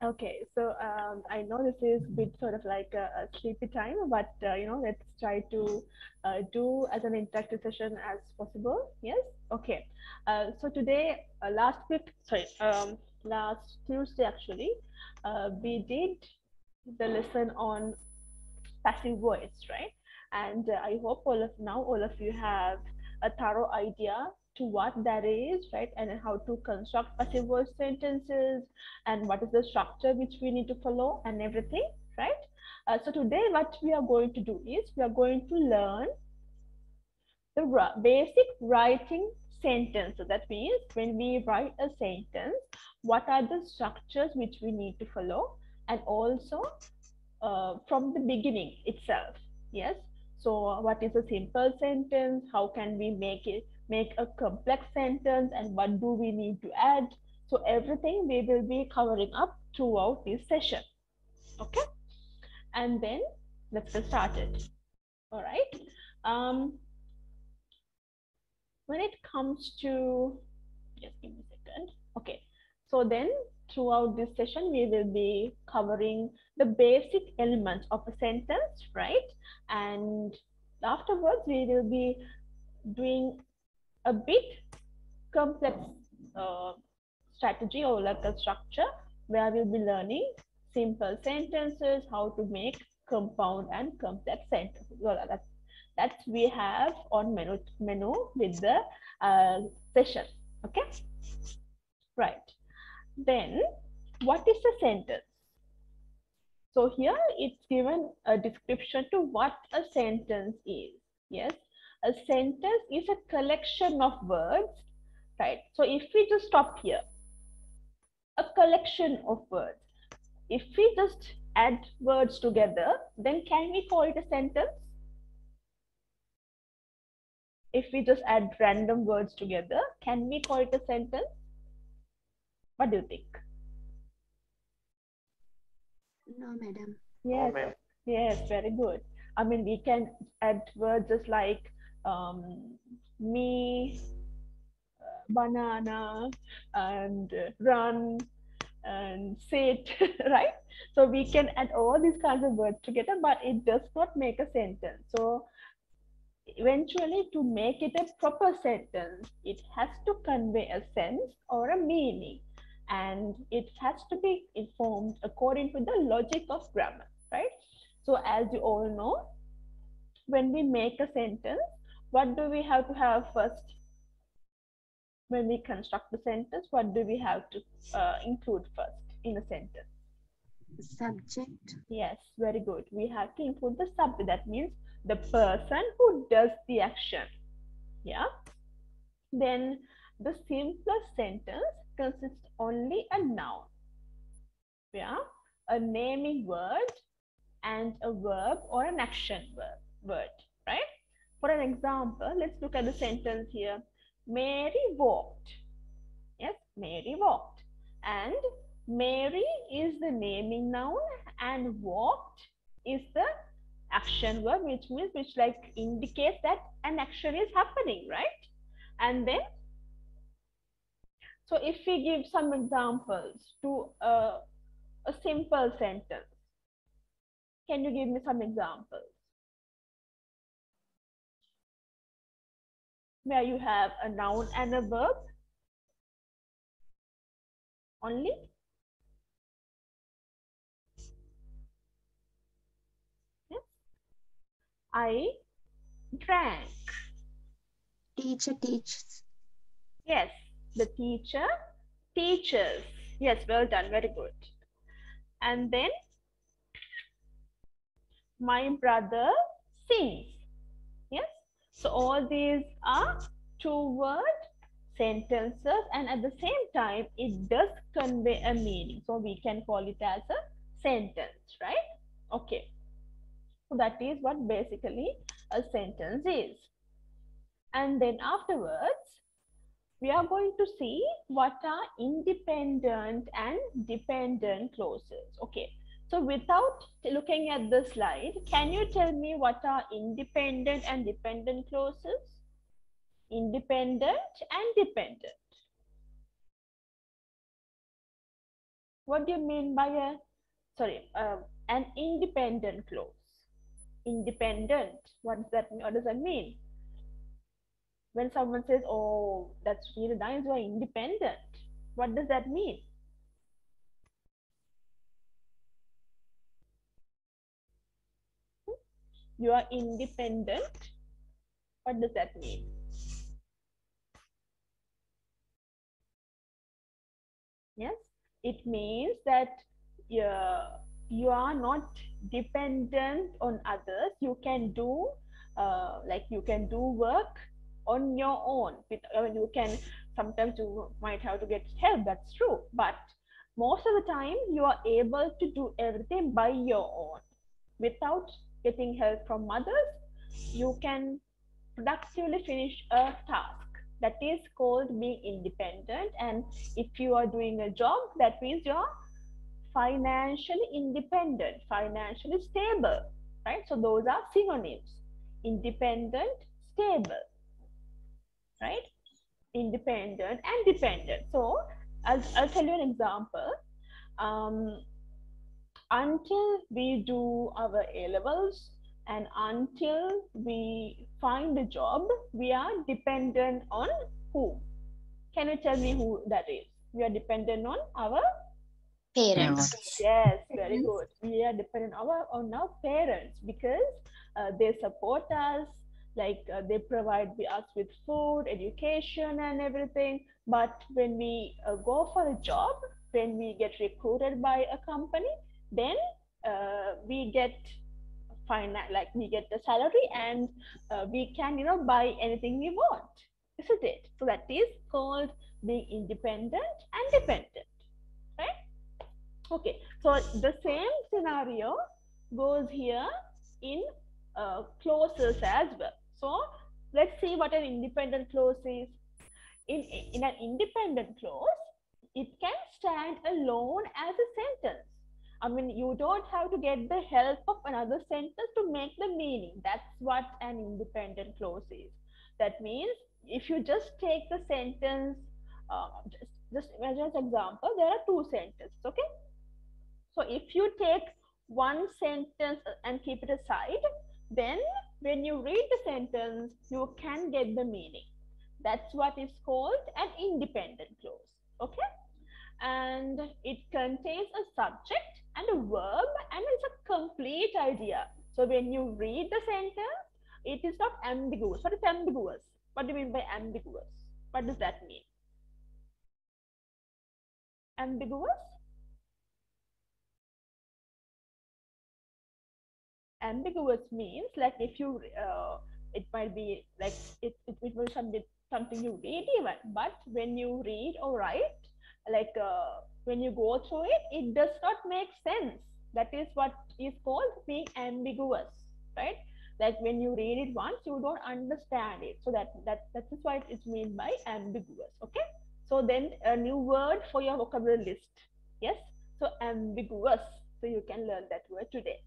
Okay, so um, I know this is a bit sort of like a, a sleepy time, but uh, you know, let's try to uh, do as an interactive session as possible. Yes. Okay. Uh, so today, uh, last week, sorry, um, last Tuesday actually, uh, we did the lesson on passive voice, right? And uh, I hope all of now all of you have a thorough idea to what that is, right? And how to construct passive voice sentences and what is the structure which we need to follow and everything, right? Uh, so today what we are going to do is we are going to learn the basic writing sentence. So that means when we write a sentence, what are the structures which we need to follow and also uh, from the beginning itself. Yes. So what is a simple sentence? How can we make it make a complex sentence and what do we need to add? So everything we will be covering up throughout this session. Okay. And then let's get started. All right. Um, when it comes to, just give me a second. Okay. So then throughout this session, we will be covering the basic elements of a sentence, right? And afterwards, we will be doing a bit complex uh, strategy or like a structure where we'll be learning simple sentences, how to make compound and complex sentences. Well, that's, that we have on menu, menu with the uh, session. Okay. Right. Then what is a sentence? So here it's given a description to what a sentence is. Yes, a sentence is a collection of words, right? So if we just stop here, a collection of words. If we just add words together, then can we call it a sentence? If we just add random words together, can we call it a sentence? What do you think? No, madam. Yes, no, yes, very good. I mean, we can add words just like um, me, uh, banana, and uh, run, and sit, right? So we can add all these kinds of words together, but it does not make a sentence. So eventually to make it a proper sentence, it has to convey a sense or a meaning and it has to be informed according to the logic of grammar, right? So as you all know, when we make a sentence, what do we have to have first? When we construct the sentence, what do we have to uh, include first in a sentence? Subject. Yes, very good. We have to include the subject. That means the person who does the action. Yeah. Then the simplest sentence consists only a noun. Yeah, a naming word and a verb or an action verb, word? For an example, let's look at the sentence here. Mary walked. Yes, Mary walked. And Mary is the naming noun and walked is the action verb, which means which like indicates that an action is happening, right? And then so if we give some examples to a, a simple sentence, can you give me some examples? Where you have a noun and a verb only? Yes. I drank. Teacher teaches. Yes, the teacher teaches. Yes, well done. Very good. And then my brother sings. So all these are two word sentences and at the same time it does convey a meaning. So we can call it as a sentence, right? Okay. So that is what basically a sentence is. And then afterwards, we are going to see what are independent and dependent clauses. Okay, so without looking at the slide, can you tell me what are independent and dependent clauses? Independent and dependent. What do you mean by a, sorry, uh, an independent clause? Independent, what does that, what does that mean? When someone says, oh, that's really nice, you are independent. What does that mean? You are independent. What does that mean? Yes, it means that you you are not dependent on others. You can do uh, like you can do work on your own. With, I mean, you can sometimes you might have to get help. That's true, but most of the time you are able to do everything by your own without getting help from others. You can productively finish a task that is called being independent. And if you are doing a job that means you're financially independent financially stable right? So those are synonyms. Independent stable right? Independent and dependent. So i'll, I'll tell you an example. Um, until we do our a levels and until we find a job, we are dependent on who? Can you tell me who that is? We are dependent on our Parents. yes, very good. We are dependent on our on our parents because uh, they support us, like uh, they provide us with food, education, and everything. But when we uh, go for a job, when we get recruited by a company, then uh, we get finite like we get the salary and uh, we can you know buy anything we want isn't it? So that is called being independent and dependent right? Okay so the same scenario goes here in uh, clauses as well. So let's see what an independent clause is. In in an independent clause it can stand alone as a sentence I mean, you don't have to get the help of another sentence to make the meaning. That's what an independent clause is. That means if you just take the sentence, uh, just, just imagine as example, there are two sentences, okay? So if you take one sentence and keep it aside, then when you read the sentence, you can get the meaning. That's what is called an independent clause, okay? And it contains a subject and a verb and it's a complete idea. So when you read the sentence, it is not ambiguous. What is ambiguous? What do you mean by ambiguous? What does that mean? Ambiguous? Ambiguous means like if you, uh, it might be like it, it, it will be something you read even, but when you read or write, like uh, when you go through it, it does not make sense. That is what is called being ambiguous, right? Like when you read it once, you don't understand it. So that that that is why it's mean by ambiguous. Okay. So then a new word for your vocabulary list. Yes. So ambiguous. So you can learn that word today.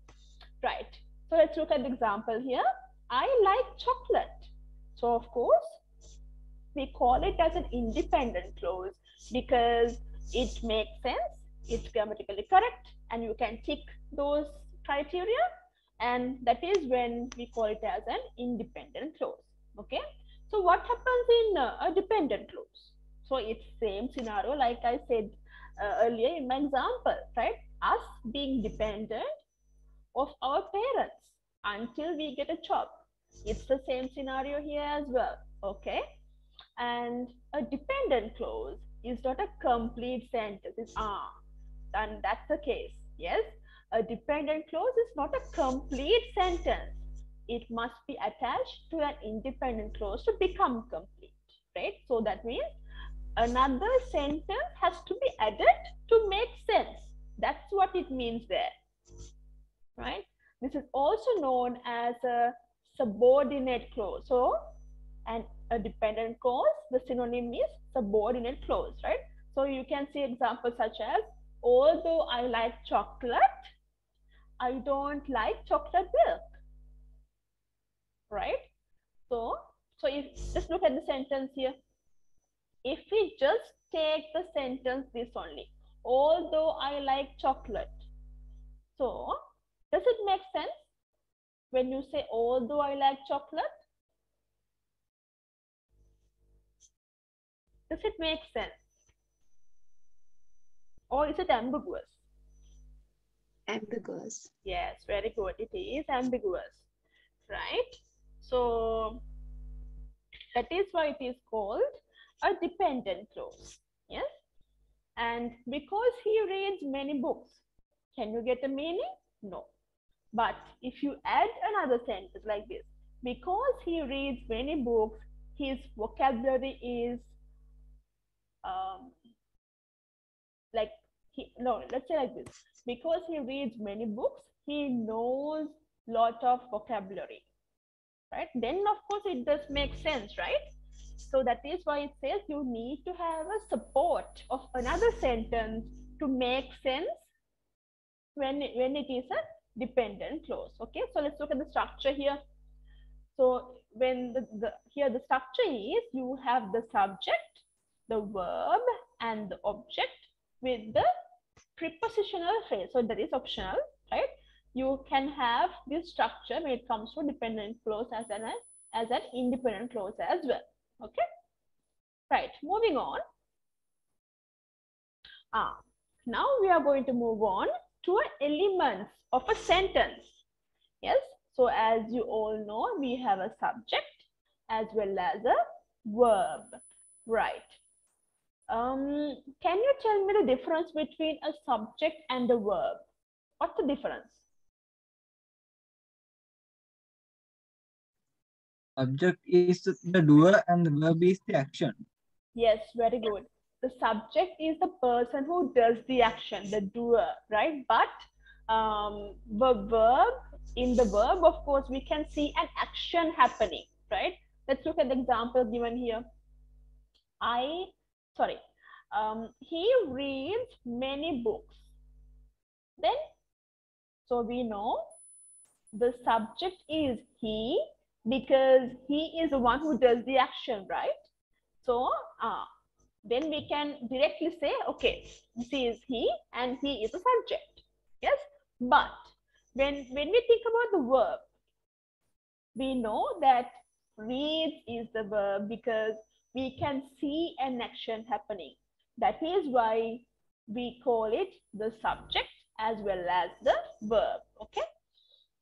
Right. So let's look at the example here. I like chocolate. So of course, we call it as an independent clause because it makes sense, it's grammatically correct, and you can tick those criteria. And that is when we call it as an independent clause. Okay. So what happens in uh, a dependent clause? So it's same scenario like I said uh, earlier in my example, right? Us being dependent of our parents until we get a job. It's the same scenario here as well. Okay. And a dependent clause is not a complete sentence. It's ah, and that's the case. Yes, a dependent clause is not a complete sentence. It must be attached to an independent clause to become complete, right? So that means another sentence has to be added to make sense. That's what it means there, right? This is also known as a subordinate clause. So, and a dependent clause, the synonym is subordinate clause, right? So you can see examples such as, although I like chocolate, I don't like chocolate milk, right? So, so if just look at the sentence here. If we just take the sentence this only, although I like chocolate. So, does it make sense when you say, although I like chocolate? Does it make sense? Or is it ambiguous? Ambiguous. Yes, very good. It is ambiguous, right? So that is why it is called a dependent clause. Yes. And because he reads many books, can you get a meaning? No. But if you add another sentence like this, because he reads many books, his vocabulary is um, like he no let's say like this. Because he reads many books he knows lot of vocabulary right? Then of course it does make sense right? So that is why it says you need to have a support of another sentence to make sense when when it is a dependent clause okay? So let's look at the structure here. So when the, the here the structure is you have the subject the verb and the object with the prepositional phrase. So that is optional, right? You can have this structure when it comes to dependent clause as an as an independent clause as well. Okay. Right. Moving on. Ah, now we are going to move on to elements of a sentence. Yes. So as you all know, we have a subject as well as a verb. Right. Um, can you tell me the difference between a subject and a verb? What's the difference? Subject is the doer and the verb is the action. Yes, very good. The subject is the person who does the action, the doer, right? But um, the verb, in the verb, of course, we can see an action happening, right? Let's look at the example given here. I sorry, um, he reads many books. Then, so we know the subject is he because he is the one who does the action, right? So, uh, then we can directly say, okay, this is he and he is a subject. Yes, but when, when we think about the verb, we know that reads is the verb because we can see an action happening. That is why we call it the subject as well as the verb. Okay.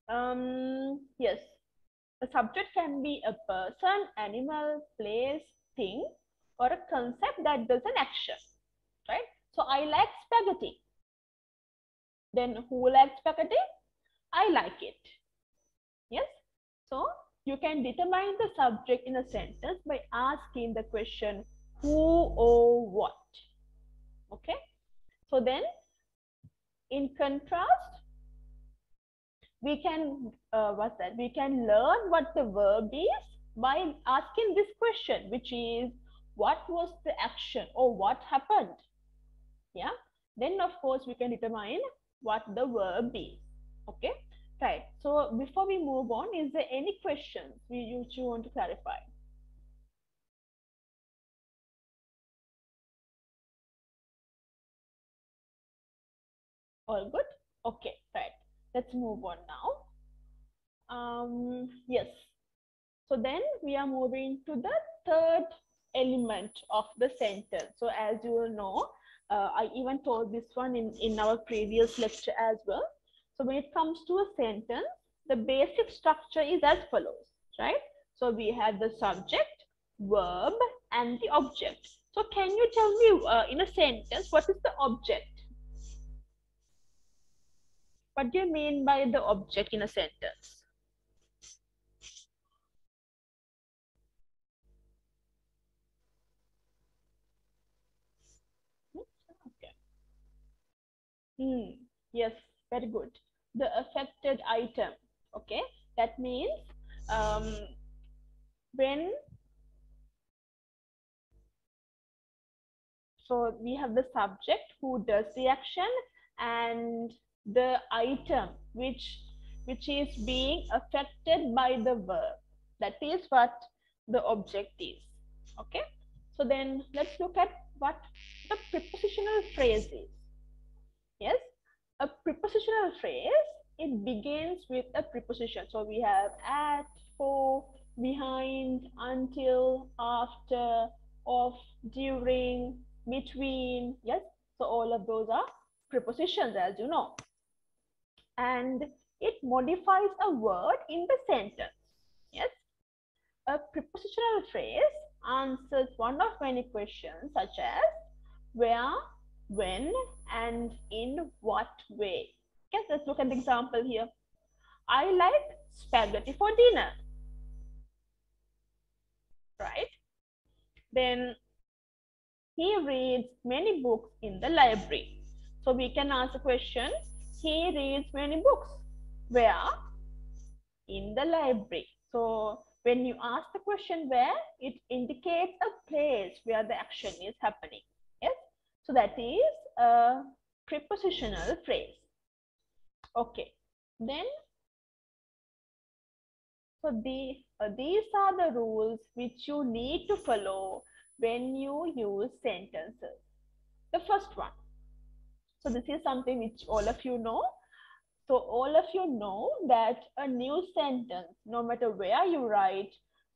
Um, yes. A subject can be a person, animal, place, thing, or a concept that does an action. Right. So I like spaghetti. Then who likes spaghetti? I like it. Yes. So you can determine the subject in a sentence by asking the question who or what. Okay. So then in contrast, we can, uh, what's that? We can learn what the verb is by asking this question, which is what was the action or what happened? Yeah. Then of course we can determine what the verb is. Okay. Right. So before we move on, is there any questions we you, you want to clarify? All good? Okay, right. Let's move on now. Um, yes. So then we are moving to the third element of the sentence. So as you will know, uh, I even told this one in, in our previous lecture as well. So when it comes to a sentence, the basic structure is as follows, right? So we have the subject, verb, and the object. So can you tell me uh, in a sentence, what is the object? What do you mean by the object in a sentence? Okay. Hmm. Yes, very good. The affected item. Okay, that means um, when so we have the subject who does the action and the item which which is being affected by the verb. That is what the object is okay? So then let's look at what the prepositional phrase is prepositional phrase, it begins with a preposition. So we have at, for, behind, until, after, of, during, between. Yes. So all of those are prepositions, as you know. And it modifies a word in the sentence. Yes. A prepositional phrase answers one of many questions such as where, when, and in what way. Okay, let's look at the example here. I like spaghetti for dinner. Right? Then he reads many books in the library. So we can ask a question. He reads many books. Where? In the library. So when you ask the question where, it indicates a place where the action is happening. So that is a prepositional phrase. Okay. Then, so the, uh, these are the rules which you need to follow when you use sentences. The first one. So this is something which all of you know. So all of you know that a new sentence, no matter where you write,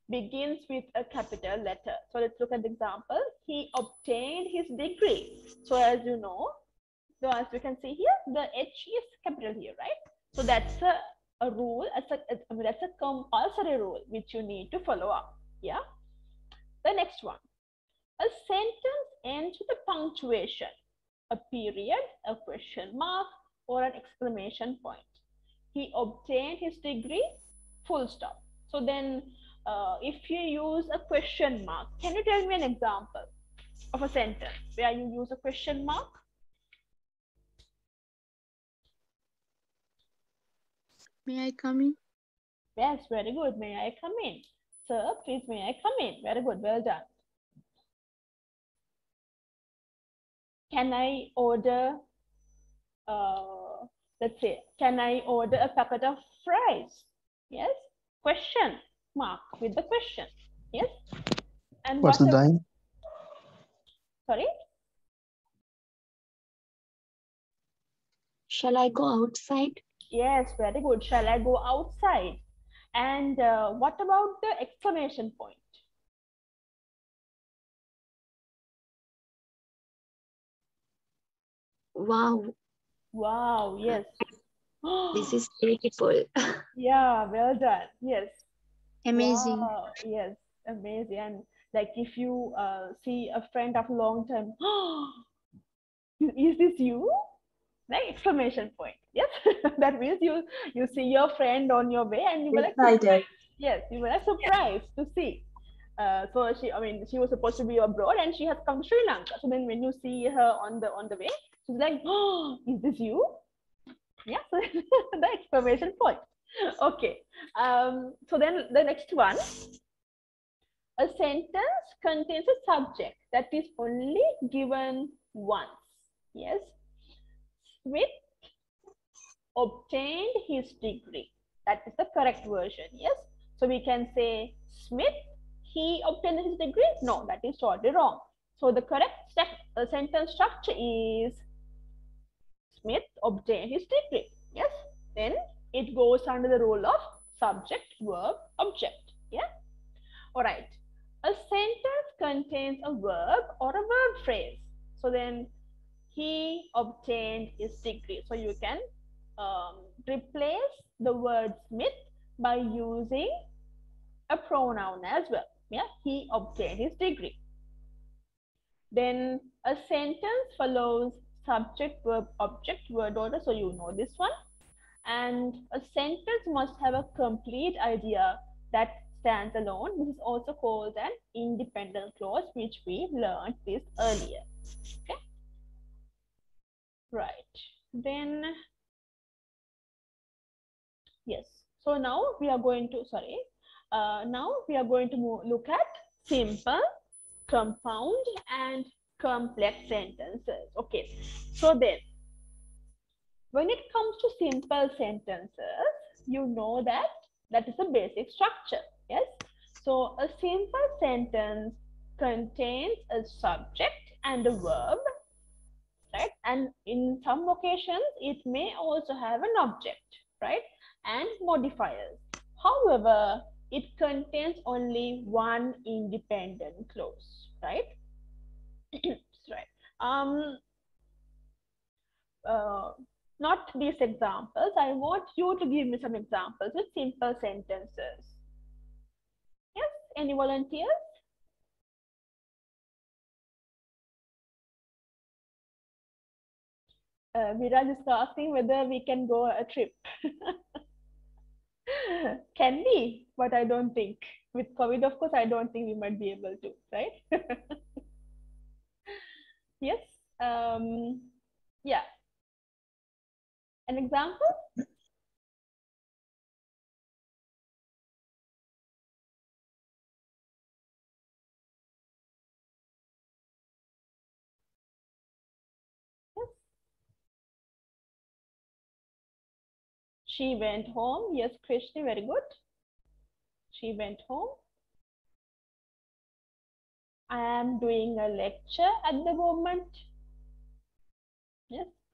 begins with a capital letter. So let's look at the example. He obtained his degree. So as you know, so as you can see here, the H is capital here, right? So that's a, a rule, that's a, I mean, that's a compulsory rule which you need to follow up. Yeah. The next one. A sentence ends with a punctuation, a period, a question mark, or an exclamation point. He obtained his degree, full stop. So then uh, if you use a question mark, can you tell me an example of a sentence where you use a question mark? May I come in? Yes, very good. May I come in? Sir, please may I come in? Very good. Well done. Can I order, uh, let's say, can I order a packet of fries? Yes. Question mark with the question. Yes. And What's the what a- time? Sorry. Shall I go outside? Yes, very good. Shall I go outside? And uh, what about the exclamation point? Wow, Wow, yes. this is beautiful. yeah, well done. Yes. Amazing. Wow, yes, amazing. And like if you uh, see a friend of long time, is this you? Like exclamation point. Yes, that means you you see your friend on your way and you were like Excited. yes, you were like surprised to see. Uh, so she, I mean, she was supposed to be abroad and she has come to Sri Lanka. So then when you see her on the on the way, she's like, "Oh, is this you?" Yeah, so the exclamation point. Okay. Um, so then the next one, a sentence contains a subject that is only given once. Yes. Smith obtained his degree. That is the correct version. Yes. So we can say Smith, he obtained his degree. No, that is totally wrong. So the correct uh, sentence structure is Smith obtained his degree. Yes. Then it goes under the role of subject, verb, object. Yeah. All right. A sentence contains a verb or a verb phrase. So then he obtained his degree. So you can um, replace the word Smith by using a pronoun as well. Yeah. He obtained his degree. Then a sentence follows subject, verb, object, word order. So you know this one. And a sentence must have a complete idea that stands alone. This is also called an independent clause, which we learned this earlier. Okay. Right. Then, yes. So now we are going to, sorry, uh, now we are going to move, look at simple, compound, and complex sentences. Okay. So then, when it comes to simple sentences, you know that that is a basic structure. Yes. So a simple sentence contains a subject and a verb, right? And in some occasions it may also have an object, right? And modifiers. However, it contains only one independent clause, right? right. Um, uh, not these examples. I want you to give me some examples with simple sentences. Yes, any volunteers? Uh, Miraj is asking whether we can go a trip. can be, but I don't think. With COVID, of course, I don't think we might be able to, right? yes. Um, yeah. An example? She went home. Yes, Krishna, very good. She went home. I am doing a lecture at the moment.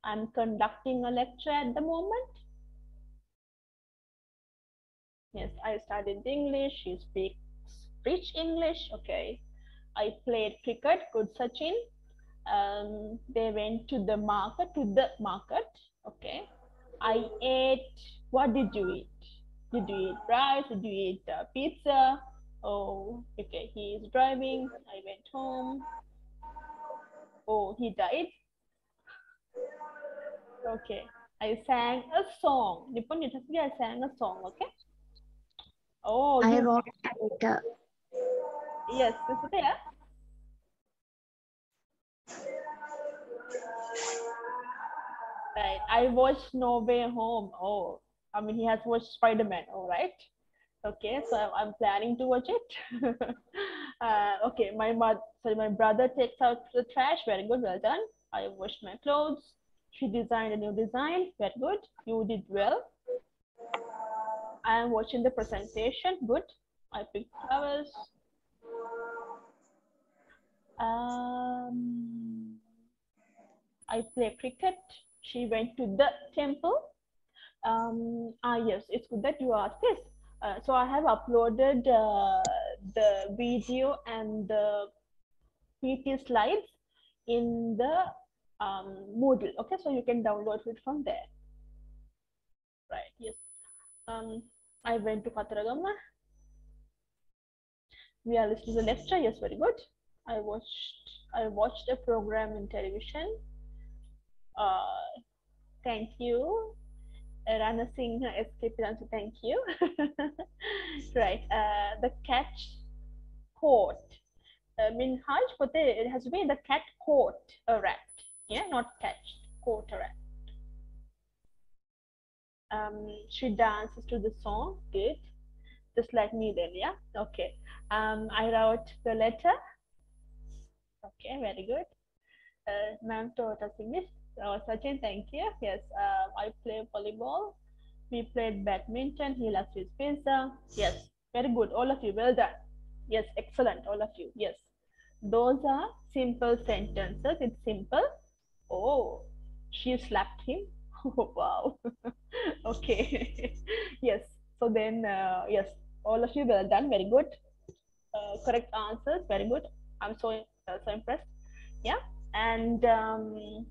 I'm conducting a lecture at the moment. Yes, I studied English. She speaks rich English. Okay. I played cricket. Good Sachin. Um, they went to the market, to the market. Okay. I ate. What did you eat? Did you eat rice? Did you eat uh, pizza? Oh, okay. He is driving. I went home. Oh, he died. Okay. I sang a song. Nipun, you just I sang a song. Okay. Oh, I you- wrote a letter. yes. Is it there? Right. I watched No Way Home. Oh, I mean, he has watched Spider Man. All right. Okay, so I'm, I'm planning to watch it. uh, okay, my mother, sorry, my brother takes out the trash. Very good, well done. I washed my clothes. She designed a new design. Very good. You did well. I am watching the presentation. Good. I picked flowers. Um, I play cricket. She went to the temple. Um, ah, yes, it's good that you asked this. Uh, so I have uploaded uh, the video and the PT slides in the um, Moodle. Okay, so you can download it from there. Right, yes. Um, I went to Kataragama. We are listening to the lecture. Yes, very good. I watched I watched a program in television. Uh, thank you. Rana Singh escape answer. Thank you. right. Uh, the cat caught. Uh, Minhaj, it has been the cat caught a rat. Yeah, not touched, a. Um, she dances to the song. Good. Just like me then, yeah? Okay. Um, I wrote the letter. Okay, very good. Uh, Ma'am taught us English. Uh, Sachin, thank you. Yes, uh, I play volleyball. We played badminton. He loves his pizza. Yes, very good. All of you, well done. Yes, excellent. All of you. Yes, those are simple sentences. It's simple. Oh, she slapped him. Oh, wow. okay. yes. So then, uh, yes, all of you, well done. Very good. Uh, correct answers. Very good. I'm so uh, so impressed. Yeah. And um,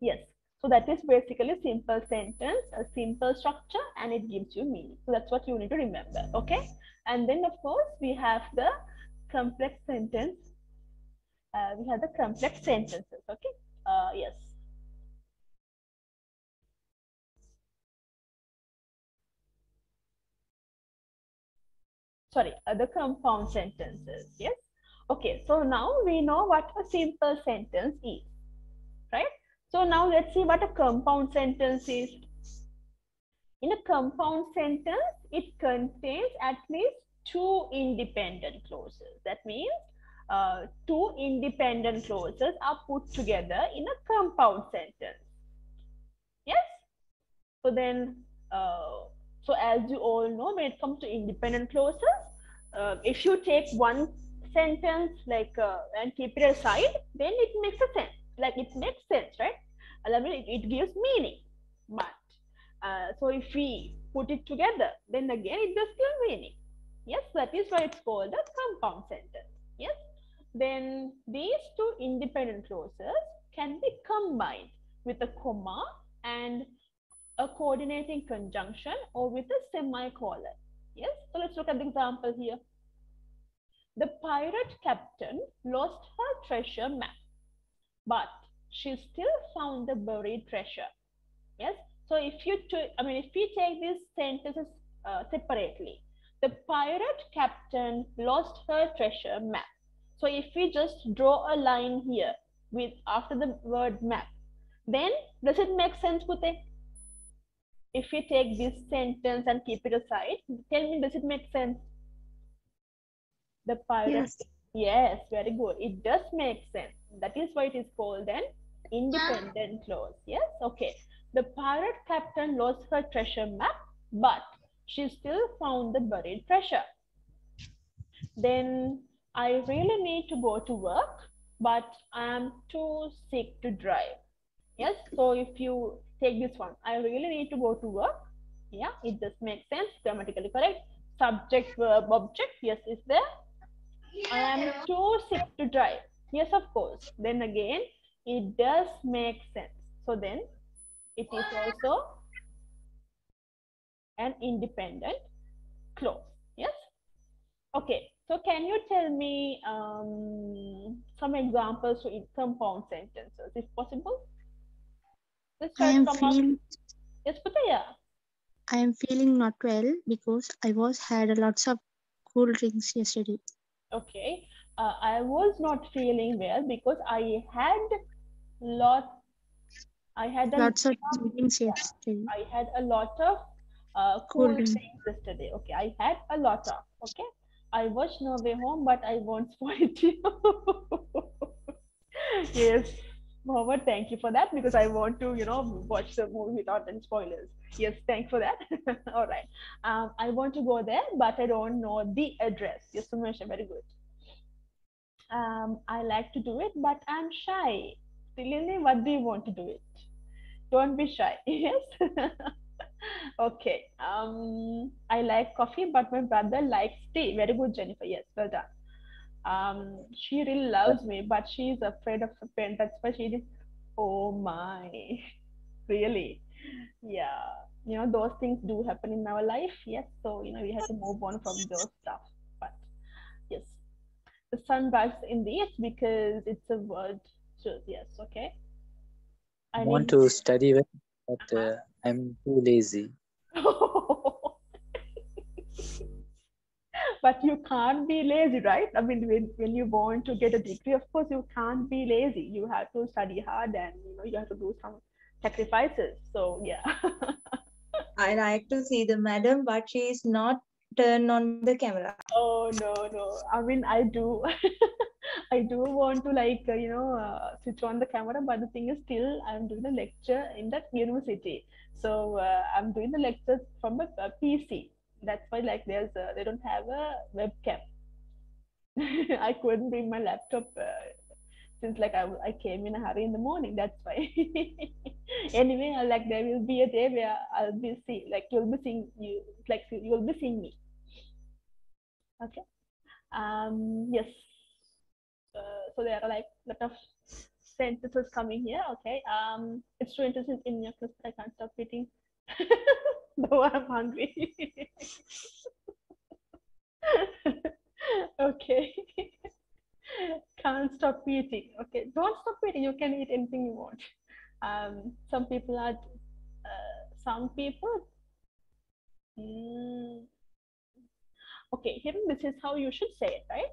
yes, so that is basically a simple sentence, a simple structure, and it gives you meaning. So that's what you need to remember. Okay. And then of course we have the complex sentence. Uh, we have the complex sentences. Okay. Uh, yes. Sorry, uh, the compound sentences. Yes. Okay, so now we know what a simple sentence is, right? So now let's see what a compound sentence is. In a compound sentence, it contains at least two independent clauses. That means uh, two independent clauses are put together in a compound sentence. Yes? So then, uh, so as you all know, when it comes to independent clauses, uh, if you take one sentence like uh, and keep it aside then it makes a sense like it makes sense right I mean, it, it gives meaning. But uh, so if we put it together, then again it does give meaning. Yes, that is why it's called a compound sentence. Yes. Then these two independent clauses can be combined with a comma and a coordinating conjunction or with a semicolon. Yes. So let's look at the example here. The pirate captain lost her treasure map, but she still found the buried treasure. Yes. So if you, I mean, if we take these sentences uh, separately, the pirate captain lost her treasure map. So if we just draw a line here with after the word map, then does it make sense, Pute? If we take this sentence and keep it aside, tell me, does it make sense? The pirate Yes. Yes, very good. It does make sense. That is why it is called an independent clause. Yes, okay. The pirate captain lost her treasure map, but she still found the buried treasure. Then I really need to go to work, but I am too sick to drive. Yes, so if you take this one, I really need to go to work. Yeah, it does make sense, grammatically correct. Subject, verb, object, yes, is there. I am too sick to drive. Yes, of course. Then again, it does make sense. So then it is also an independent clause. Yes. Okay. So can you tell me um, some examples to compound sentences, if possible? I am come up- feel Yes, Putaya. I am feeling not well because I was had a lots of cool drinks yesterday. Okay. Uh, I was not feeling well because I had lot. I had a Lots of drinks yesterday. I had a lot of uh, cool Cool drinks yesterday. Okay, I had a lot of. Okay, I watched No Way Home, but I won't spoil you. yes, Mohammed, thank you for that because I want to, you know, watch the movie without any spoilers. Yes, thanks for that. All right. Um, I want to go there, but I don't know the address. Yes, Sumesh, very good. Um, I like to do it, but I'm shy. Lily, what do you want to do it? Don't be shy. Yes. Okay. Um, I like coffee, but my brother likes tea. Very good, Jennifer. Yes, well done. Um, she really loves me, but she is afraid of her pen. That's why she is. Oh my, really? Yeah. You know, those things do happen in our life. Yes. So, you know, we have to move on from those stuff. But yes, the sun rises in the east because it's a word truth. Yes. Okay. I want to study with, but uh, I'm too lazy. but you can't be lazy, right? I mean, when, when you want to get a degree, of course, you can't be lazy. You have to study hard and you know you have to do some sacrifices. So yeah. I like to see the madam, but she is not turned on the camera. oh no no. I mean, I do. I do want to like uh, you know uh, switch on the camera, but the thing is, still I'm doing the lecture in that university. So uh, I'm doing the lectures from a, a PC. That's why like there's a, they don't have a webcam. I couldn't bring my laptop uh, since like I, I came in a hurry in the morning. That's why. anyway, like there will be a day where I'll be see like you'll be seeing you like you'll be seeing me. Okay. Um. Yes. Uh, so there are like lot of sentences coming here. Okay. Um. It's too interesting in your class. I can't stop eating. Though I'm hungry. okay. Can't stop eating. Okay. Don't stop eating. You can eat anything you want. Um. Some people are. Uh, some people. Mm, okay. Here, this is how you should say it, right?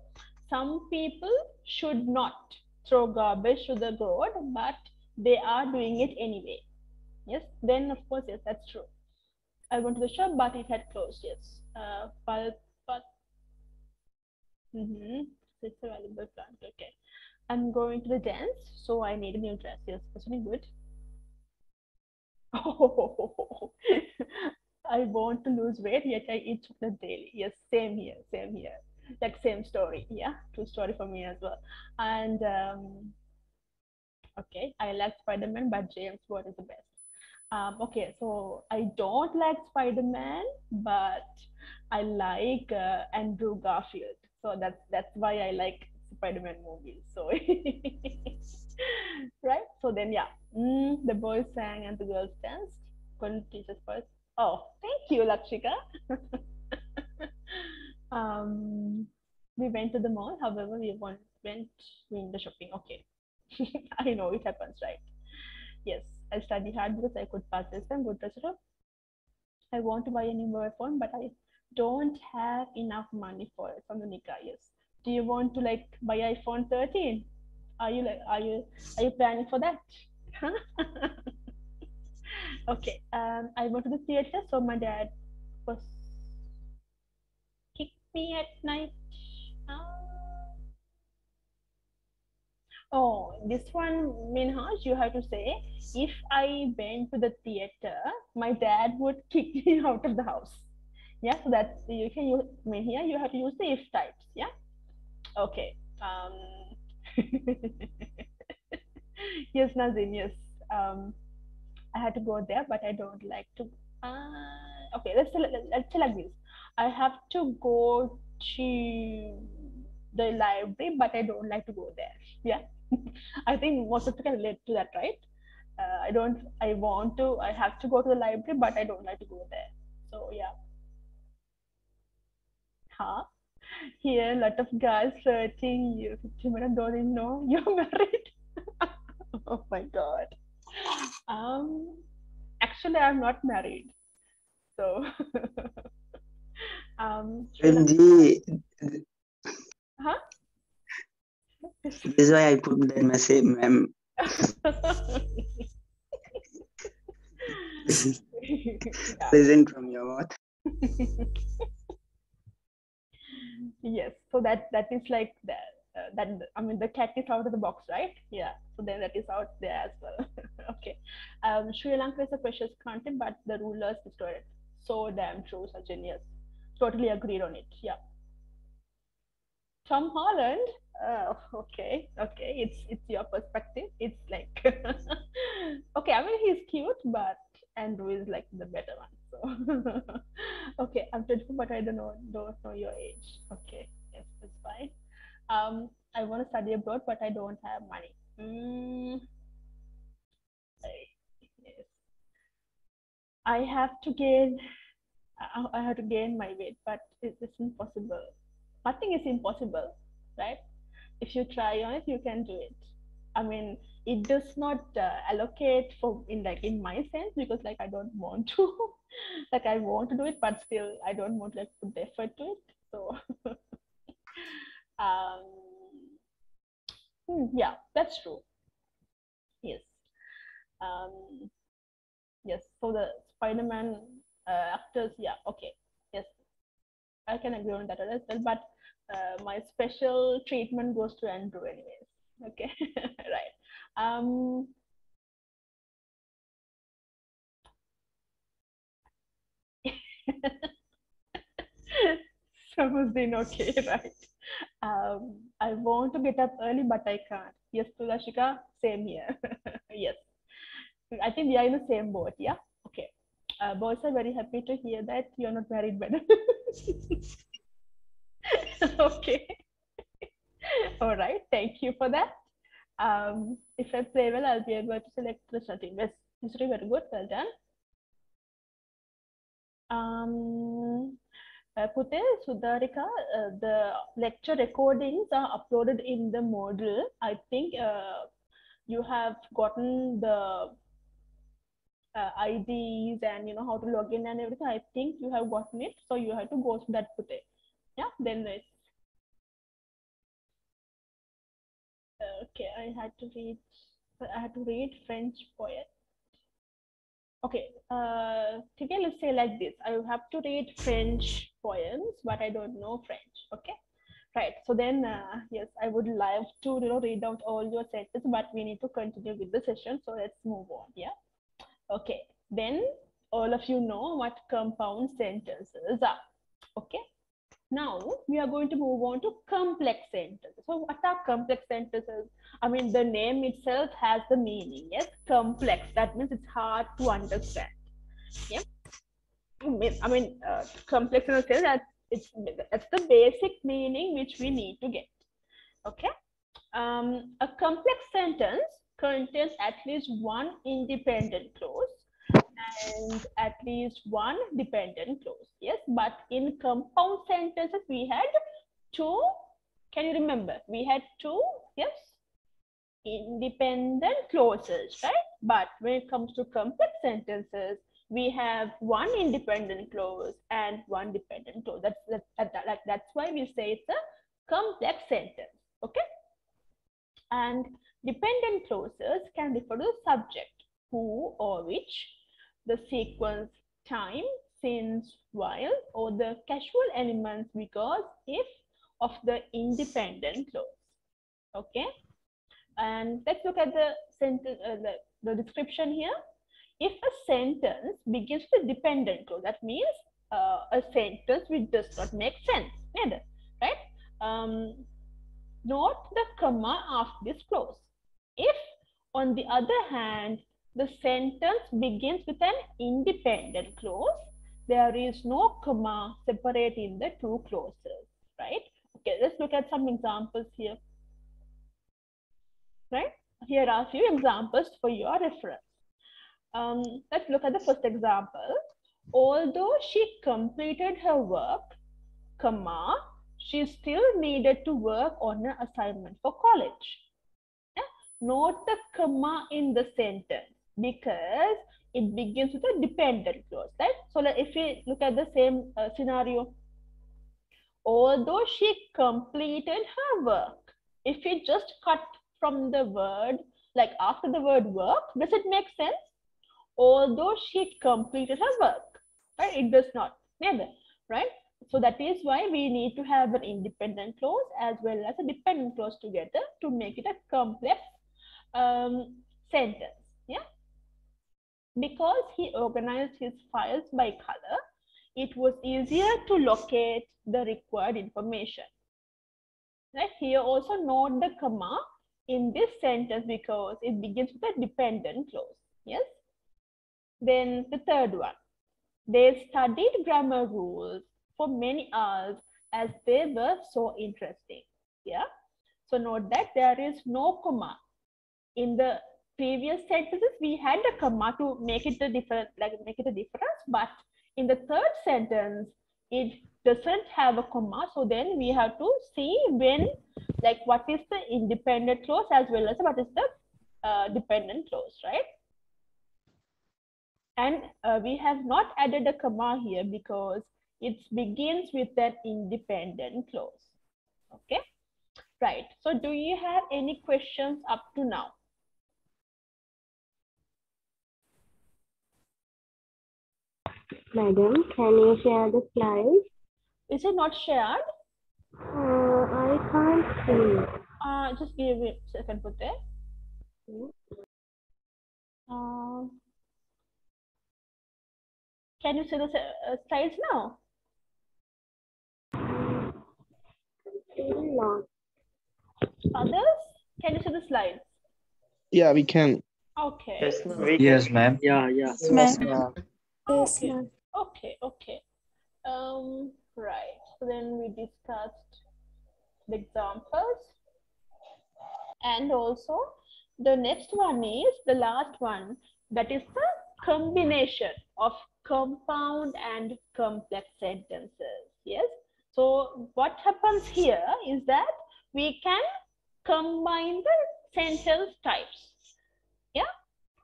Some people should not throw garbage to the road, but they are doing it anyway. Yes, then of course, yes, that's true. I went to the shop, but it had closed. Yes, uh, but but mm-hmm. it's a valuable plant. Okay, I'm going to the dance, so I need a new dress. Yes, that's really good. Oh, I want to lose weight, yet I eat chocolate daily. Yes, same here, same here. Like same story. Yeah, true story for me as well. And um, Okay, I like Spider-Man, but James Bond is the best. Um, okay, so I don't like Spider-Man, but I like uh, Andrew Garfield. So that's that's why I like Spider-Man movies. So right. So then yeah, mm, the boys sang and the girls danced. Couldn't teach us first. Oh, thank you, Lakshika. um, we went to the mall. However, we went went window shopping. Okay, I know it happens, right? Yes, I study hard because I could pass this and good result. I want to buy a new mobile phone, but I don't have enough money for it. From the Nika, yes. Do you want to like buy iPhone 13? Are you like are you are you planning for that? okay. Um, I went to the theater, so my dad was kicked me at night. Uh, Oh, this one, Minhaj, you have to say, if I went to the theater, my dad would kick me out of the house. Yeah, so that's, you can use, I mean, here you have to use the if types. Yeah. Okay. Um, yes, Nazim, yes. Um, I had to go there, but I don't like to. Uh, okay, let's, let's say like this. I have to go to the library, but I don't like to go there. Yeah. I think most of you can relate to that, right? Uh, I don't, I want to, I have to go to the library, but I don't like to go there. So yeah. Huh? Here, a lot of guys flirting you. Madam don't even know you're married. oh my God. Um, actually, I'm not married. So, um, huh? this is why I put that message, ma'am. Yeah. Present from your mouth. yes so that that is like that uh, that i mean the cat is out of the box right? Yeah so then that is out there as well. Okay. Um sri lanka is a precious country but the rulers destroyed it. So damn true Sachin. yes totally agreed on it yeah. Tom holland? Uh, okay okay it's it's your perspective. It's like okay i mean he's cute but andrew is like the better one so. Okay i'm 24 but i don't know don't know your age. Okay yes that's fine um i want to study abroad but i don't have money. Mm, I- yes. I have to gain I, have to gain my weight but it, it's impossible. Nothing is impossible right? If you try on it you can do it. I mean it does not uh, allocate for in like in my sense because like i don't want to. Like i want to do it but still i don't want to like put effort to it so um hmm, yeah that's true. Yes. Um yes so the spider-man uh, actors yeah okay. Yes i can agree on that as well but uh, my special treatment goes to andrew anyways okay right. Um Samuddin, okay, right. Um, I want to get up early, but I can't. Yes, Tulashika, same here. yes. I think we are in the same boat, yeah? Okay. Uh, boys are very happy to hear that you're not married, madam. okay. All right, thank you for that. Um, if I play well, I'll be able to select the team. Yes, history very good, well done. Um, uh, Pute, Sudarika, uh, the lecture recordings are uploaded in the Moodle. I think uh, you have gotten the uh, IDs and you know how to log in and everything. I think you have gotten it, so you have to go to that Pute. Yeah, then it's okay. I had to read. I had to read French poet. Okay, uh, okay, let's say like this. I have to read French poems, but I don't know French. Okay, right. So then, uh, yes, I would love to you know read out all your sentences, but we need to continue with the session. So let's move on. Yeah. Okay. Then all of you know what compound sentences are. Okay. Now we are going to move on to complex sentences. So what are complex sentences? I mean, the name itself has the meaning. Yes, complex. That means it's hard to understand. Yeah. I mean, uh, complex in the sense that it's that's the basic meaning which we need to get. Okay. Um, a complex sentence contains at least one independent clause and at least one dependent clause. Yes, but in compound sentences, we had two. Can you remember? We had two, yes, independent clauses, right? But when it comes to complex sentences, we have one independent clause and one dependent clause. That's that, that, that, that's why we say it's a complex sentence. Okay. And dependent clauses can refer to the subject, who or which, the sequence time, since, while, or the casual elements because, if of the independent clause. Okay. And let's look at the sentence, uh, the, the description here. If a sentence begins with a dependent clause, that means uh, a sentence which does not make sense, neither, right? Um, note the comma after this clause. If, on the other hand, the sentence begins with an independent clause, there is no comma separating the two clauses, right? Okay, let's look at some examples here. Right? Here are a few examples for your reference. Um, let's look at the first example. Although she completed her work, comma, she still needed to work on an assignment for college. Yeah? Note the comma in the sentence because it begins with a dependent clause, right? So if we look at the same uh, scenario, although she completed her work, if we just cut from the word, like after the word work, does it make sense? Although she completed her work, right? It does not, neither, right? So that is why we need to have an independent clause as well as a dependent clause together to make it a complex um, sentence. Because he organized his files by color, it was easier to locate the required information. Right here also note the comma in this sentence because it begins with a dependent clause. Yes. Then the third one. They studied grammar rules for many hours as they were so interesting. Yeah. So note that there is no comma. In the previous sentences, we had a comma to make it a different, like make it a difference. But in the third sentence, it doesn't have a comma. So then we have to see when, like what is the independent clause as well as what is the uh, dependent clause, right? And uh, we have not added a comma here because it begins with an independent clause. Okay, right. So do you have any questions up to now? Madam, can you share the slides? Is it not shared? Uh, I can't see. Uh, just give me a second, put there. Uh, can you see the uh, slides now? Still not. Others? Can you see the slides? Yeah, we can. Okay. Yes, ma'am. Yeah, yeah. Yes, ma'am. Okay. Okay. Okay. Um. Right. So then we discussed the examples, and also the next one is the last one. That is the combination of compound and complex sentences. Yes. So what happens here is that we can combine the sentence types. Yeah.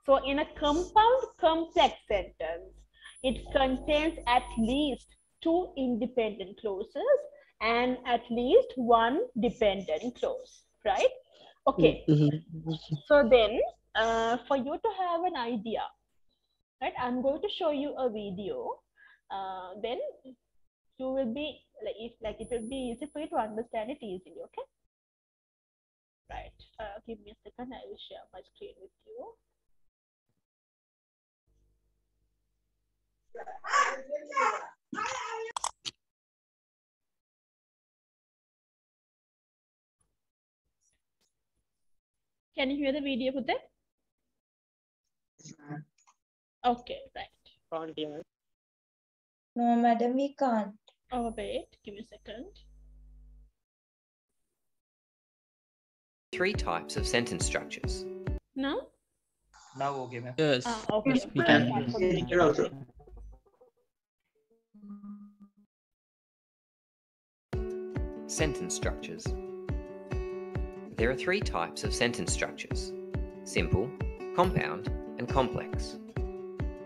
So in a compound complex sentence, it contains at least two independent clauses and at least one dependent clause, right? Okay. So then, uh, for you to have an idea, right, I'm going to show you a video. Uh, then you will be like if like it will be easy for you to understand it easily. Okay. Right. Uh, give me a second. I will share my screen with you. Can you hear the video, Putte? Okay, right. Can't hear. No, madam, we can't. Oh, wait. Give me a second. Three types of sentence structures. No? Now okay, ma'am. Yes. Ah, okay. Yes, we can. Sentence structures. There are three types of sentence structures simple, compound, and complex.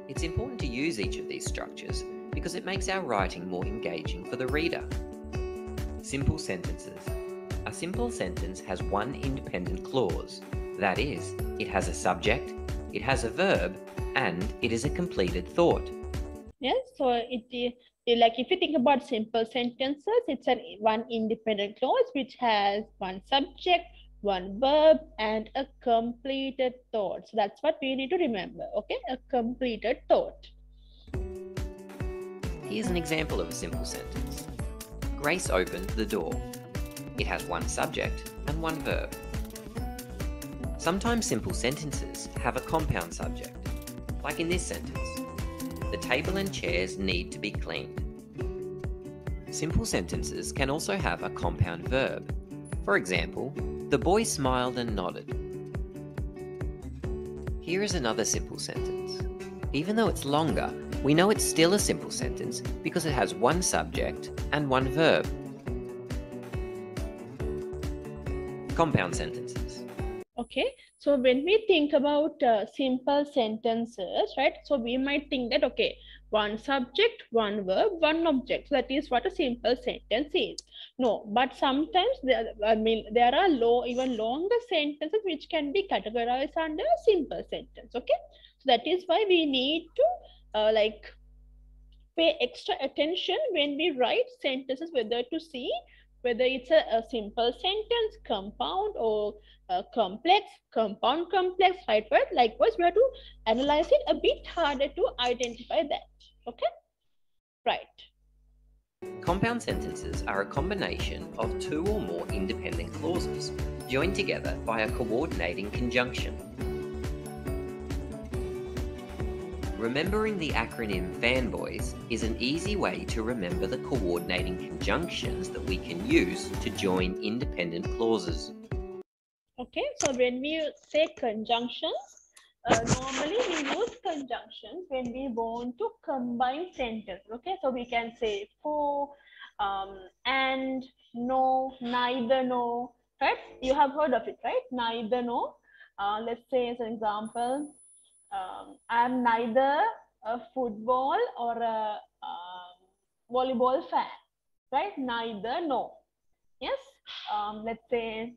It's important to use each of these structures because it makes our writing more engaging for the reader. Simple sentences. A simple sentence has one independent clause. That is, it has a subject, it has a verb, and it is a completed thought. Yes, so it like if you think about simple sentences, it's an one independent clause which has one subject, one verb, and a completed thought. So that's what we need to remember. Okay, a completed thought. Here's an example of a simple sentence Grace opened the door. It has one subject and one verb. Sometimes simple sentences have a compound subject, like in this sentence The table and chairs need to be cleaned. Simple sentences can also have a compound verb. For example, the boy smiled and nodded. Here is another simple sentence. Even though it's longer, we know it's still a simple sentence because it has one subject and one verb. Compound sentences. Okay, so when we think about uh, simple sentences, right? So we might think that, okay, one subject, one verb, one object. So that is what a simple sentence is. No, but sometimes there, I mean, there are low, even longer sentences which can be categorized under a simple sentence. Okay, so that is why we need to uh, like pay extra attention when we write sentences, whether to see whether it's a, a simple sentence, compound, or complex, compound, complex, right? Right. Likewise, we have to analyze it a bit harder to identify that. Okay, right. Compound sentences are a combination of two or more independent clauses joined together by a coordinating conjunction. Remembering the acronym FANBOYS is an easy way to remember the coordinating conjunctions that we can use to join independent clauses. Okay, so when we say conjunctions, uh, normally we use conjunctions when we want to combine sentences. Okay, so we can say for, um, and, no, neither, no, right? You have heard of it, right? Neither, no. Uh, let's say as an example, um, I'm neither a football or a um, volleyball fan, right? Neither, no. Yes. Um, let's say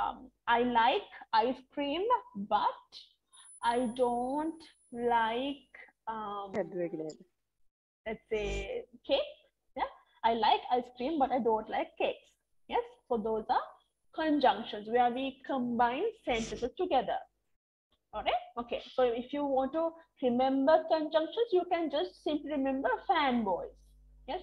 um, I like ice cream, but I don't like, um, let's say, cake. Yeah, I like ice cream, but I don't like cakes. Yes, so those are conjunctions where we combine sentences together. All right. Okay. So if you want to remember conjunctions, you can just simply remember fanboys. Yes.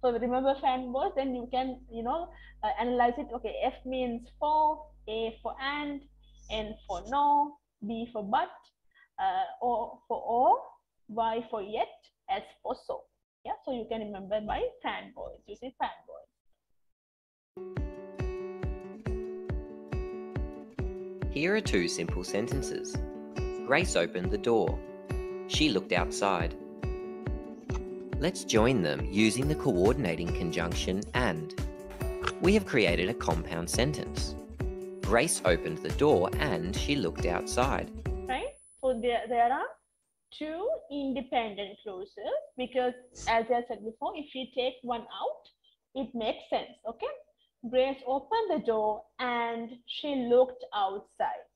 So remember fanboys, then you can, you know, uh, analyze it. Okay. F means for, A for and, N for no, B for but, uh, O for or, Y for yet, S for so. Yeah. So you can remember by fanboys. You see fanboys. Here are two simple sentences. Grace opened the door. She looked outside. Let's join them using the coordinating conjunction and. We have created a compound sentence. Grace opened the door and she looked outside. right? So there, there are two independent clauses because as I said before, if you take one out, it makes sense, okay? Grace opened the door and she looked outside.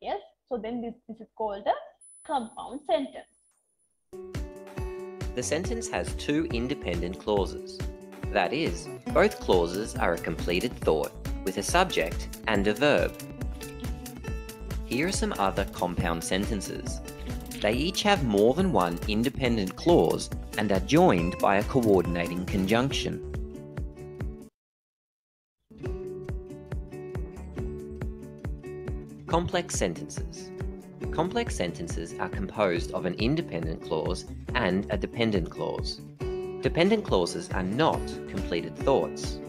Yes, so then this, this is called a compound sentence. The sentence has two independent clauses. That is, both clauses are a completed thought with a subject and a verb. Here are some other compound sentences. They each have more than one independent clause and are joined by a coordinating conjunction. Complex sentences. Complex sentences are composed of an independent clause and a dependent clause. Dependent clauses are not completed thoughts.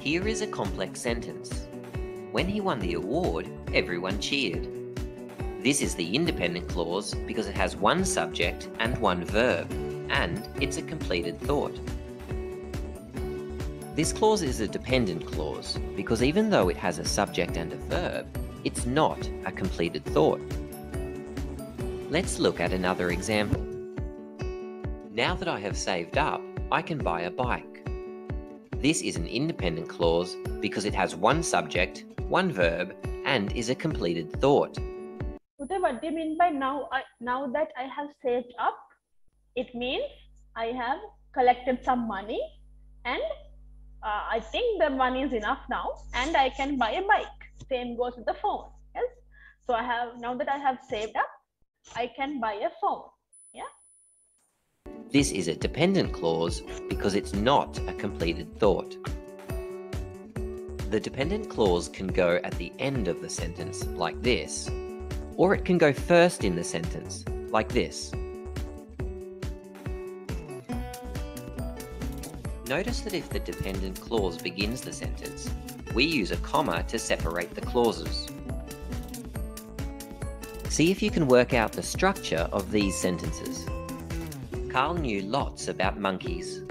Here is a complex sentence. When he won the award, everyone cheered. This is the independent clause because it has one subject and one verb, and it's a completed thought. This clause is a dependent clause because even though it has a subject and a verb, it's not a completed thought. Let's look at another example. Now that I have saved up, I can buy a bike. This is an independent clause because it has one subject, one verb, and is a completed thought. Uday, what do you mean by now? I, now that I have saved up, it means I have collected some money, and uh, I think the money is enough now, and I can buy a bike. Same goes with the phone. Yes. So I have now that I have saved up, I can buy a phone. Yeah. This is a dependent clause because it's not a completed thought. The dependent clause can go at the end of the sentence, like this, or it can go first in the sentence, like this. Notice that if the dependent clause begins the sentence, we use a comma to separate the clauses. See if you can work out the structure of these sentences. Carl knew lots about monkeys.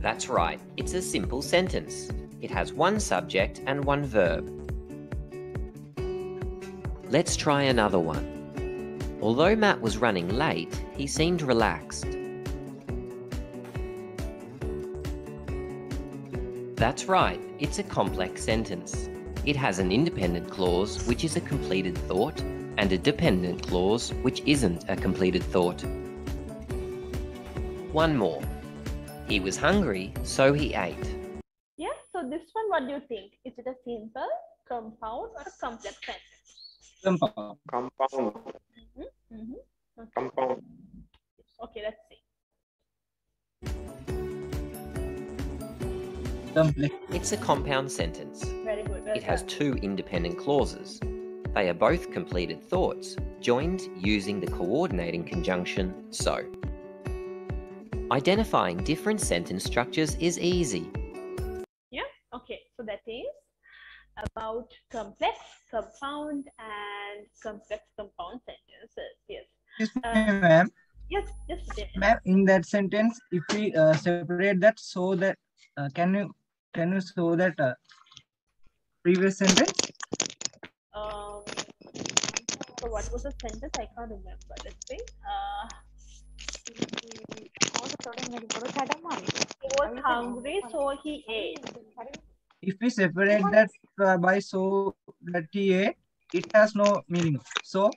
That's right, it's a simple sentence. It has one subject and one verb. Let's try another one. Although Matt was running late, he seemed relaxed. That's right, it's a complex sentence. It has an independent clause, which is a completed thought, and a dependent clause, which isn't a completed thought. One more. He was hungry, so he ate. Yeah. So this one, what do you think? Is it a simple, compound, or a complex sentence? Compound. Compound. Mm-hmm. Okay. Compound. okay, let's see. Complex. It's a compound sentence. Very good. well It has done. two independent clauses. They are both completed thoughts, joined using the coordinating conjunction so. Identifying different sentence structures is easy. Yeah, okay, so that is about complex, compound, and complex compound sentences. Yes. Excuse me, Uh, ma'am. Yes. Yes. Vijay. Ma'am, in that sentence, if we uh, separate that so that, uh, can you, can you show that uh, previous sentence? Um, so what was the sentence? I can't remember. Let's see. Uh, he was hungry, so he ate. If we separate that uh, by so that he ate, it has no meaning. So,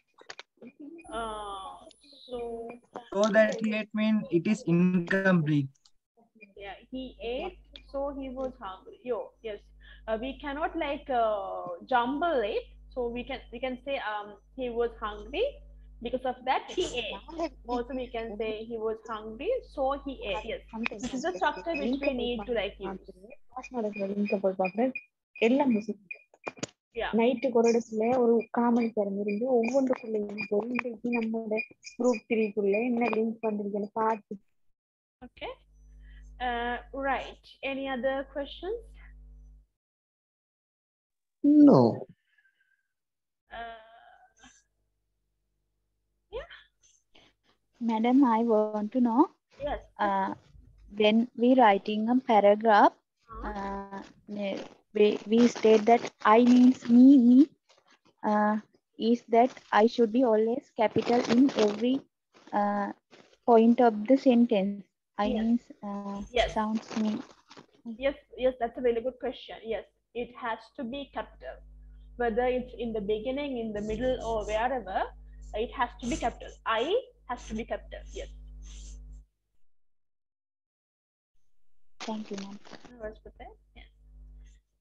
Uh, so so that he ate mean it is incomplete. yeah, he ate, so he was hungry. Yo, yes. Uh, we cannot like uh, jumble it. So we can we can say um he was hungry because of that he ate. Also we can say he was hungry, so he ate. Yes. This is the structure which we need to like use. எல்லாம் Yeah. நைட்டுக்கு ஒரு இடத்துல ஒரு comedy திறந்து இருந்து ஒவ்வொன்றுக்குள்ளேயும் போய் இன்றைக்கு நம்மளோட குரூப் த்ரீக்குள்ள என்ன லிங்க் வந்திருக்குன்னு பார்த்து Okay. Uh, right. Any other questions? No. Uh, Madam, I want to know yes. uh, when we writing a paragraph, Uh, we, we state that I means me, me, uh, is that I should be always capital in every uh, point of the sentence. I Yes. means uh, Yes. sounds me. Yes, yes, that's a really good question. Yes, it has to be capital. Whether it's in the beginning, in the middle, or wherever, it has to be capital. I has to be capital. Yes. Thank you, ma'am. Was prepared? Yes.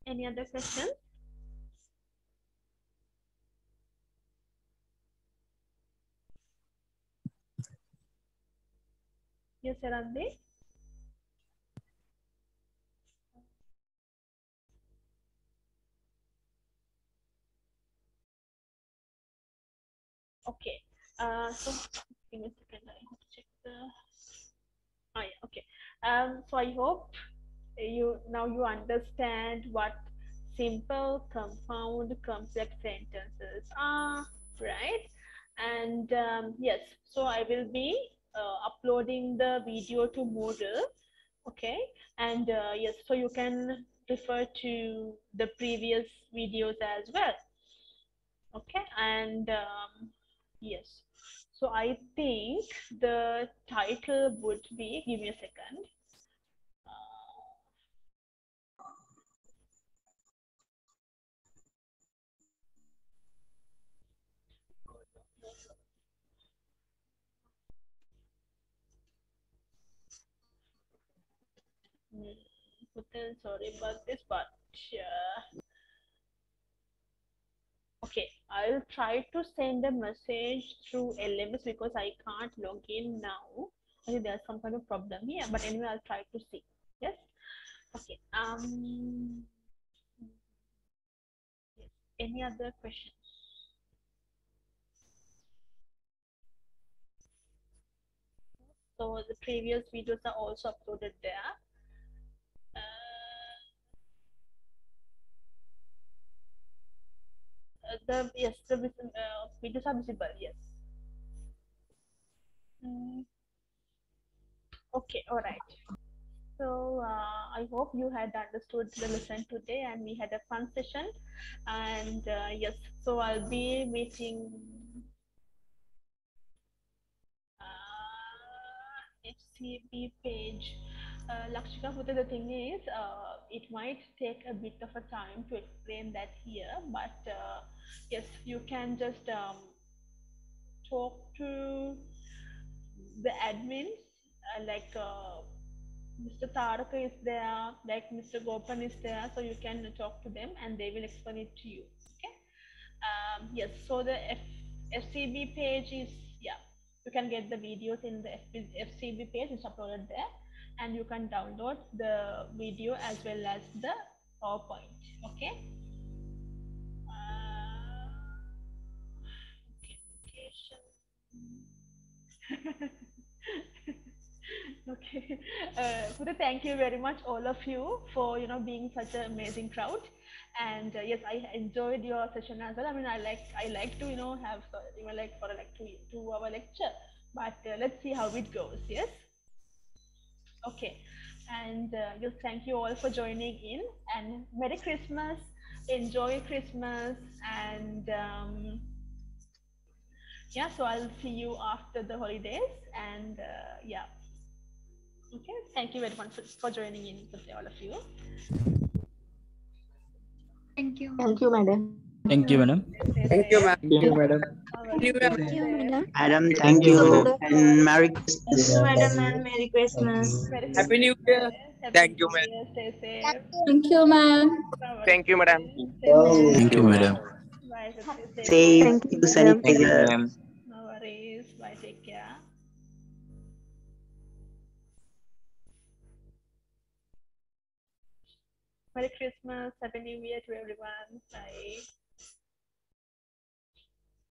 Any other questions? Yes, sir, Okay. Uh, so give me a second. I have to check the. Oh yeah. Okay. Um. So I hope you now you understand what simple, compound, complex sentences are, right? And um, yes, so I will be uh, uploading the video to Moodle, okay? And uh, yes, so you can refer to the previous videos as well, okay? And um, yes, so I think the title would be, give me a second. Hmm, Putin, sorry about this, but uh, okay, I'll try to send a message through LMS because I can't log in now. Think there's some kind of problem here, but anyway, I'll try to see. Yes. Okay. Um. Yes. Any other questions? So the previous videos are also uploaded there. The yes, the uh, videos are visible. Yes. Mm. Okay. All right. So uh, I hope you had understood the lesson today, and we had a fun session. And uh, yes, so I'll be meeting uh, HCB page. Uh, Lakshika Putta, the thing is, uh, it might take a bit of a time to explain that here, but uh, yes, you can just um, talk to the admins, uh, like uh, Mr. Taraka is there, like Mr. Gopan is there, so you can talk to them and they will explain it to you. Okay. Um, yes, so the F FCB page is, yeah, you can get the videos in the FCB page, it's uploaded there, and you can download the video as well as the PowerPoint. Okay. Uh, okay, okay. Uh, thank you very much, all of you, for you know being such an amazing crowd. And uh, yes, I enjoyed your session as well. I mean, I like I like to you know have you know like for a like two two hour lecture, but uh, let's see how it goes. Yes. Okay. And uh, yes, thank you all for joining in. And Merry Christmas. Enjoy Christmas and. Um, yeah so i'll see you after the holidays and uh, yeah okay thank you everyone for, for joining in with all of you Thank you. Thank you, madam. Thank you, madam. Thank you, ma'am. Thank you, madam. Thank you, madam. Madam, thank you and Merry Thank Christmas. you, madam, and Merry Christmas. Happy New Year. Thank you, ma'am. Thank you, ma'am. Thank you, madam. Thank you, madam. stay safe. Safe to sanitizer. no worries bye take care Merry Christmas, Happy New Year to everyone. Bye.